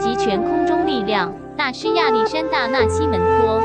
集全空中力量大师亚历山大纳西门托。